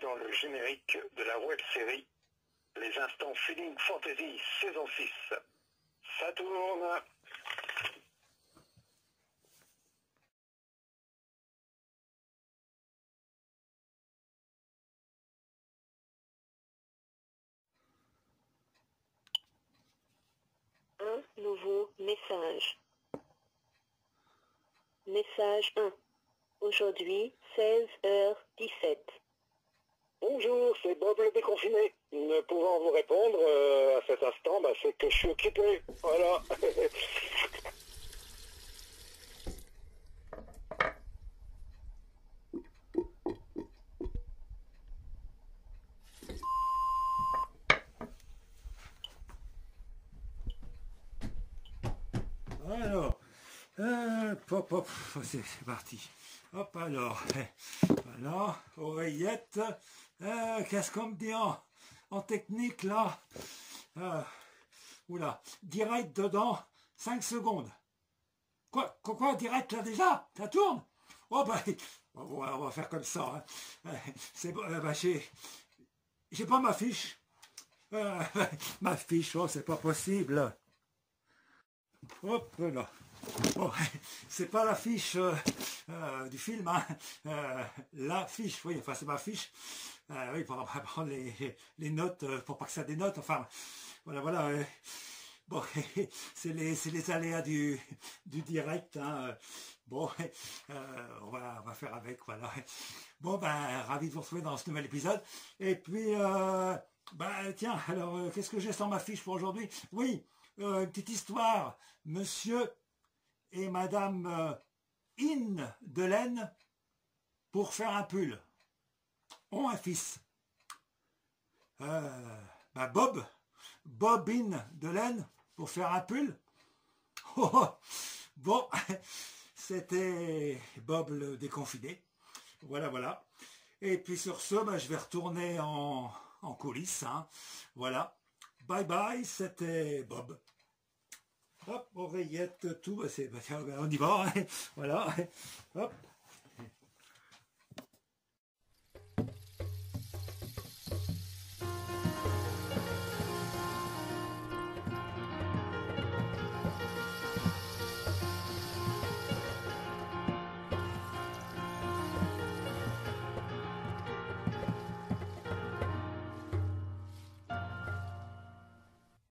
dans le générique de la web série Les Instants Feeling Fantasy saison 6. Ça tourne Un nouveau message. Message 1. Aujourd'hui, 16h17. Bonjour, c'est Bob le déconfiné. Ne pouvant vous répondre euh, à cet instant, bah, c'est que je suis occupé. Voilà. Alors, euh, hop, c'est c'est parti. Hop, alors, voilà, oreillette. Euh, Qu'est-ce qu'on me dit en, technique là? Euh, Oula, direct dedans, 5 secondes. Quoi, quoi, quoi, direct là déjà? Ça tourne? Oh bah, on va, faire comme ça. hein. Euh, C'est euh, bah, j'ai j'ai pas ma fiche. Euh, ma fiche, oh, c'est pas possible. Hop là. Bon, c'est pas l'affiche euh, euh, du film, hein. Euh, l'affiche, oui, enfin c'est ma fiche. Euh, oui, pour prendre les, notes, euh, pour pas que ça dénote, enfin, voilà, voilà. Bon, c'est les, les aléas du, direct. Hein. Bon, on, va, on va faire avec, voilà. Bon, ben, ravi de vous retrouver dans ce nouvel épisode. Et puis, ben, tiens, alors, qu'est-ce que j'ai sur ma fiche pour aujourd'hui? Oui, une petite histoire. Monsieur et Madame euh, In Delaine pour faire un pull ont un fils. Euh, ben Bob, Bob In Delaine pour faire un pull. Oh, oh. bon, c'était Bob le déconfiné. Voilà, voilà. Et puis sur ce, ben, je vais retourner en, en coulisses. hein. Voilà. Bye bye, c'était Bob. Hop, oreillette, tout, bah, bah, on y va, hein. voilà, hop,